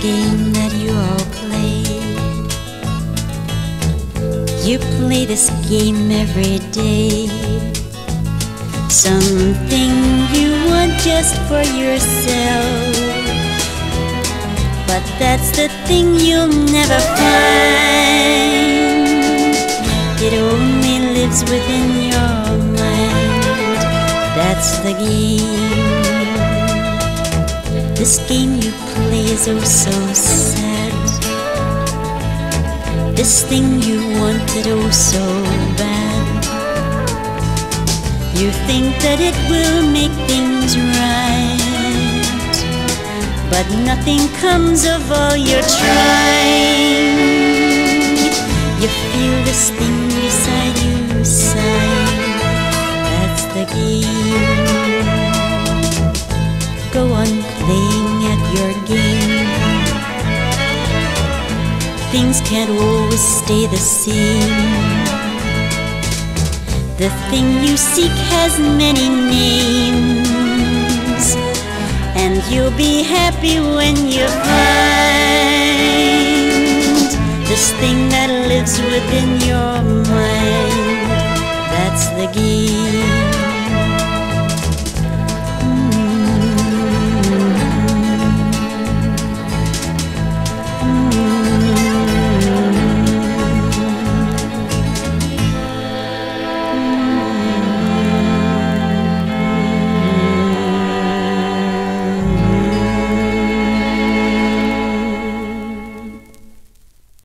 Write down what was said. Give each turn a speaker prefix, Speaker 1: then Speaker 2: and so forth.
Speaker 1: the game that you all play. You play this game every day. Something you want just for yourself. But that's the thing you'll never find. It only lives within your mind. That's the game. This game you play is oh so sad. This thing you wanted oh so bad. You think that it will make things right. But nothing comes of all your trying. You feel this thing beside you sigh. That's the game. Go on Things can't always stay the same. The thing you seek has many names, and you'll be happy when you find this thing that lives within your mind.